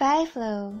Vivlo